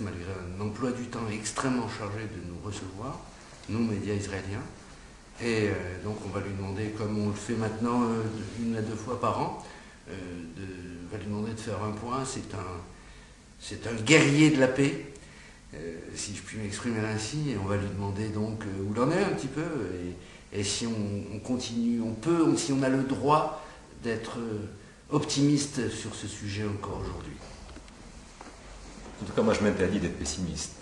malgré un emploi du temps extrêmement chargé, de nous recevoir, nous, médias israéliens. Et euh, donc on va lui demander, comme on le fait maintenant euh, une à deux fois par an, euh, on va lui demander de faire un point. C'est un, guerrier de la paix, si je puis m'exprimer ainsi, et on va lui demander donc où il en est un petit peu, et, si on, continue, on peut, si on a le droit d'être optimiste sur ce sujet encore aujourd'hui. En tout cas, moi je m'interdis d'être pessimiste.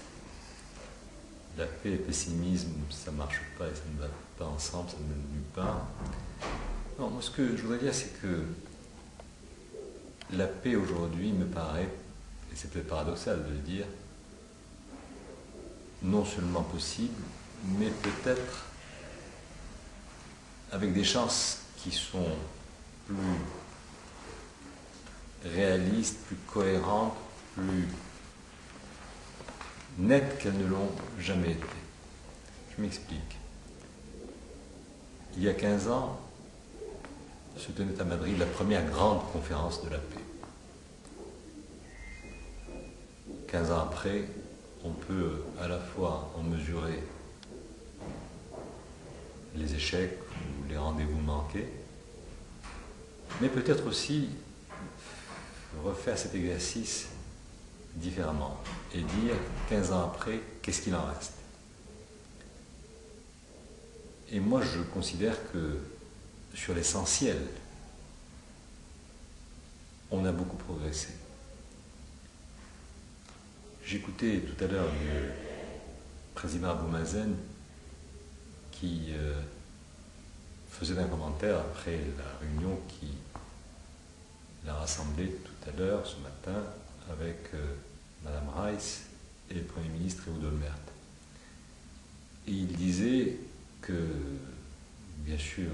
La paix et le pessimisme, ça ne marche pas et ça ne va pas ensemble, ça ne mène nulle part. Non, moi ce que je voudrais dire, c'est que la paix aujourd'hui me paraît, et c'est peut-être paradoxal de le dire, non seulement possible, mais peut-être avec des chances qui sont plus réalistes, plus cohérentes, plus nettes qu'elles ne l'ont jamais été. Je m'explique. Il y a 15 ans, se tenait à Madrid la première grande conférence de la paix. 15 ans après, on peut à la fois en mesurer les échecs ou les rendez-vous manqués, mais peut-être aussi refaire cet exercice différemment et dire 15 ans après, qu'est-ce qu'il en reste? Et moi, je considère que sur l'essentiel, on a beaucoup progressé. J'écoutais tout à l'heure le président Abou Mazen qui euh, faisait un commentaire après la réunion qui l'a rassemblé tout à l'heure, ce matin, avec euh, Madame Reiss et le Premier ministre Ehud Olmert. Et il disait que, bien sûr,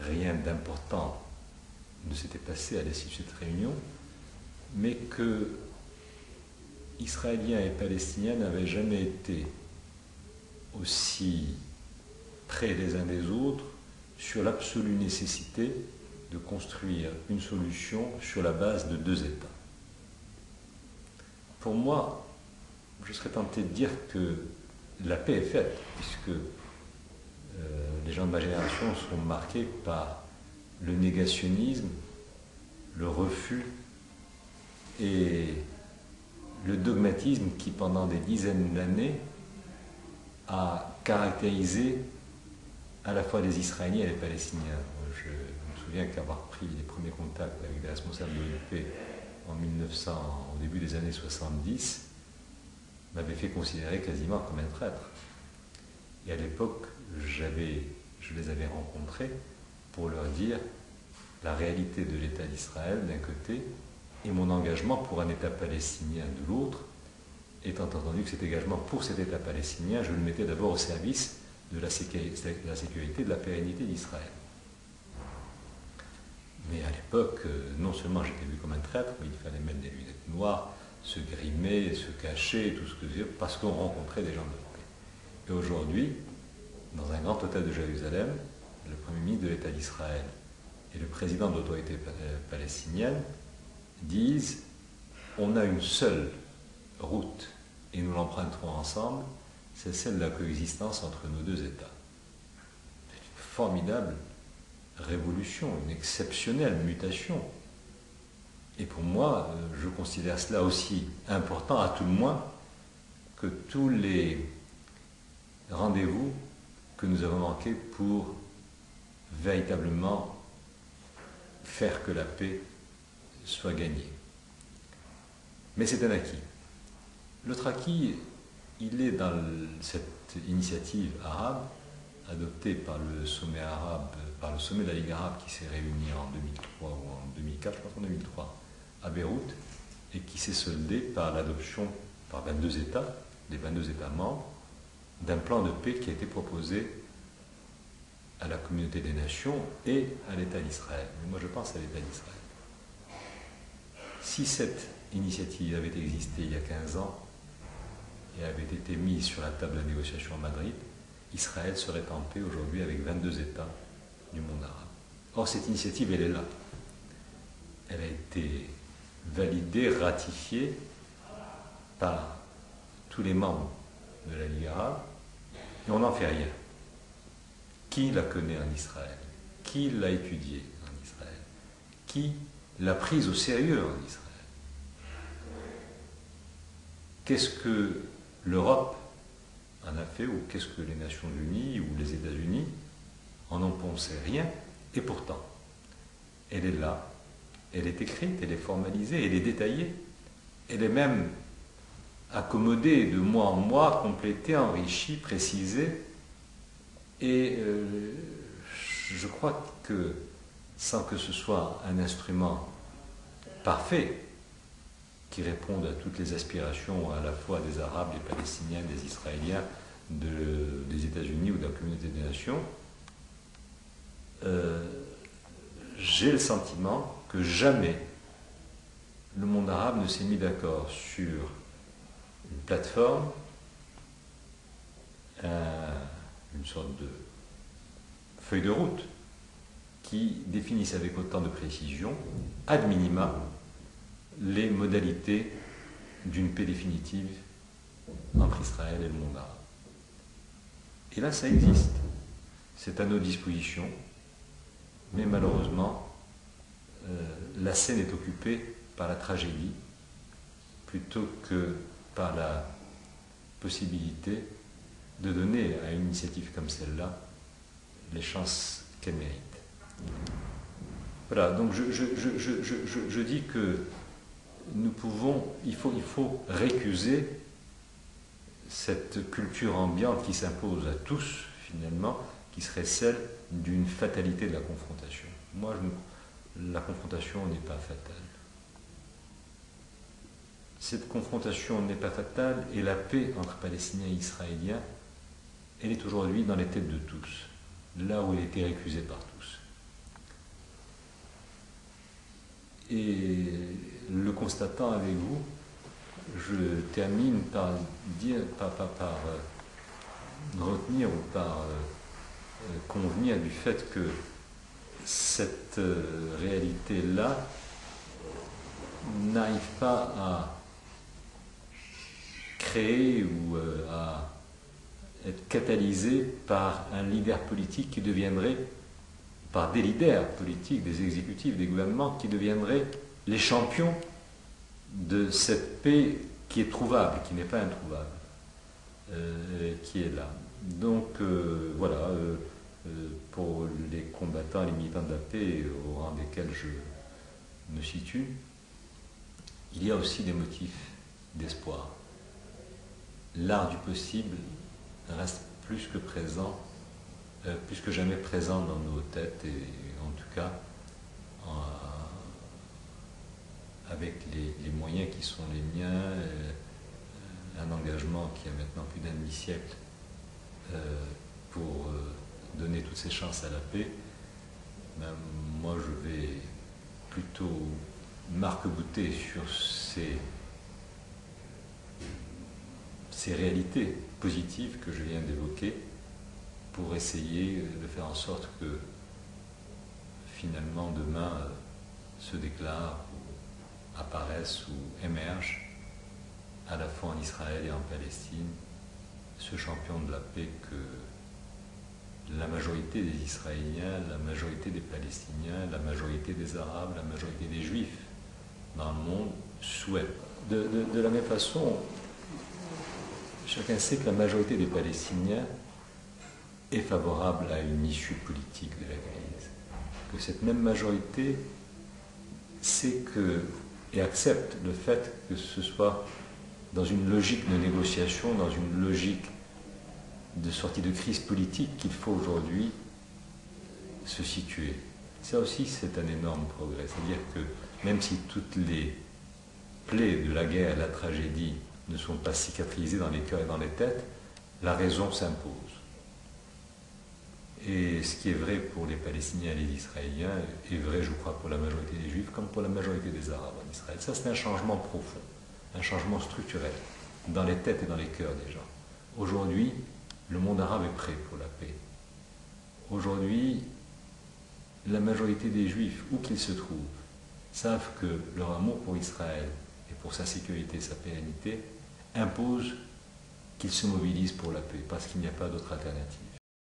rien d'important ne s'était passé à l'issue de cette réunion, mais que Israéliens et Palestiniens n'avaient jamais été aussi près les uns des autres sur l'absolue nécessité de construire une solution sur la base de deux États. Pour moi, je serais tenté de dire que la paix est faite, puisque euh, les gens de ma génération sont marqués par le négationnisme, le refus et le dogmatisme qui, pendant des dizaines d'années, a caractérisé à la fois les Israéliens et les Palestiniens. Je me souviens qu'avoir pris les premiers contacts avec des responsables de l'ONP en 1900, au début des années 70, m'avait fait considérer quasiment comme un traître. Et à l'époque, je les avais rencontrés pour leur dire la réalité de l'État d'Israël d'un côté et mon engagement pour un État palestinien de l'autre, étant entendu que cet engagement pour cet État palestinien, je le mettais d'abord au service de la sécurité, de la pérennité d'Israël. Mais à l'époque, euh, non seulement j'étais vu comme un traître, mais il fallait mettre des lunettes noires, se grimer, se cacher, tout ce que je parce qu'on rencontrait des gens de paix. Et aujourd'hui, dans un grand hôtel de Jérusalem, le Premier ministre de l'État d'Israël et le président de l'autorité palestinienne disent on a une seule route et nous l'emprunterons ensemble, c'est celle de la coexistence entre nos deux États. C'est une formidable révolution, une exceptionnelle mutation. Et pour moi, euh, je considère cela aussi important, à tout le moins, que tous les rendez-vous que nous avons manqués pour véritablement faire que la paix soit gagnée. Mais c'est un acquis. L'autre acquis, il est dans cette initiative arabe par le sommet arabe par le sommet de la Ligue arabe qui s'est réuni en 2003 ou en 2004, je pense en 2003, à Beyrouth, et qui s'est soldé par l'adoption par 22 États, des 22 États membres, d'un plan de paix qui a été proposé à la communauté des nations et à l'État d'Israël. Mais moi je pense à l'État d'Israël. Si cette initiative avait existé il y a 15 ans et avait été mise sur la table de négociation à Madrid, Israël serait en paix aujourd'hui avec 22 États du monde arabe. Or, cette initiative, elle est là. Elle a été validée, ratifiée par tous les membres de la Ligue arabe, et on n'en fait rien. Qui la connaît en Israël? Qui l'a étudiée en Israël? Qui l'a prise au sérieux en Israël? Qu'est-ce que l'Europe ou qu'est-ce que les Nations Unies ou les États-Unis en ont pensé Rien. Et pourtant, elle est là, elle est écrite, elle est formalisée, elle est détaillée, elle est même accommodée de mois en mois, complétée, enrichie, précisée. Et euh, je crois que sans que ce soit un instrument parfait, qui répondent à toutes les aspirations à la fois des Arabes, des Palestiniens, des Israéliens, des États-Unis ou de la communauté des nations, euh, j'ai le sentiment que jamais le monde arabe ne s'est mis d'accord sur une plateforme, une sorte de feuille de route qui définisse avec autant de précision, ad minima, les modalités d'une paix définitive entre Israël et le monde arabe. Et là, ça existe. C'est à nos dispositions. Mais malheureusement, euh, la scène est occupée par la tragédie plutôt que par la possibilité de donner à une initiative comme celle-là les chances qu'elle mérite. Voilà, donc je, je dis que nous pouvons, il faut, il faut récuser cette culture ambiante qui s'impose à tous, finalement, qui serait celle d'une fatalité de la confrontation. Moi, la confrontation n'est pas fatale. Cette confrontation n'est pas fatale et la paix entre Palestiniens et Israéliens, elle est aujourd'hui dans les têtes de tous, là où elle était récusée par tous. Et le constatant avec vous, je termine par dire, par, euh, retenir ou par euh, euh, convenir du fait que cette réalité-là n'arrive pas à créer ou à être catalysée par un leader politique qui deviendrait, par des leaders politiques, des exécutifs, des gouvernements qui deviendraient les champions de cette paix qui est trouvable, qui n'est pas introuvable, euh, qui est là. Donc euh, voilà, euh, pour les combattants, les militants de la paix au rang desquels je me situe, il y a aussi des motifs d'espoir. L'art du possible reste plus que présent, plus que jamais présent dans nos têtes et en tout cas avec les, moyens qui sont les miens, euh, un engagement qui a maintenant plus d'un demi-siècle euh, pour euh, donner toutes ces chances à la paix, ben, moi je vais plutôt marque-bouter sur ces réalités positives que je viens d'évoquer pour essayer de faire en sorte que finalement demain se déclare apparaissent ou émergent à la fois en Israël et en Palestine ce champion de la paix que la majorité des Israéliens, la majorité des Palestiniens, la majorité des Arabes, la majorité des Juifs dans le monde souhaitent. De, la même façon, chacun sait que la majorité des Palestiniens est favorable à une issue politique de la crise. Que cette même majorité sait que et accepte le fait que ce soit dans une logique de négociation, dans une logique de sortie de crise politique qu'il faut aujourd'hui se situer. Ça aussi, c'est un énorme progrès. C'est-à-dire que même si toutes les plaies de la guerre et de la tragédie ne sont pas cicatrisées dans les cœurs et dans les têtes, la raison s'impose. Et ce qui est vrai pour les Palestiniens et les Israéliens est vrai, je crois, pour la majorité des Juifs comme pour la majorité des Arabes en Israël. Ça, c'est un changement profond, un changement structurel dans les têtes et dans les cœurs des gens. Aujourd'hui, le monde arabe est prêt pour la paix. Aujourd'hui, la majorité des Juifs, où qu'ils se trouvent, savent que leur amour pour Israël et pour sa sécurité, sa pérennité, impose qu'ils se mobilisent pour la paix, parce qu'il n'y a pas d'autre alternative.